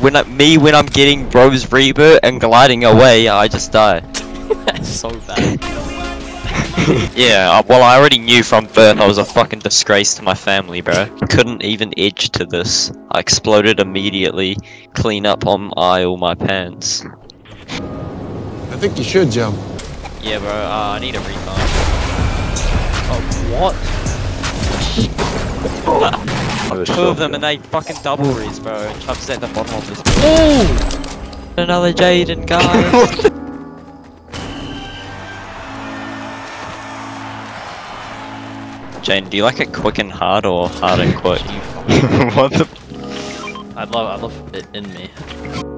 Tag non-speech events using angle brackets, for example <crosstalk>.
When I, me when I'm getting Bro's reboot and gliding away, I just die. <laughs> That's so bad. <laughs> <laughs> Yeah, uh, well I already knew from birth I was a fucking disgrace to my family, bro. Couldn't even edge to this. I exploded immediately, clean up on aisle my pants. I think you should jump. Yeah, bro, uh, I need a refund. Oh, what? Two of them and they fucking double res, bro. And Chubb's at the bottom of this. Another Jaden, <laughs> guys. Jane, do you like it quick and hard or hard and quick? <laughs> what the? <laughs> I'd love, I'd love it in me.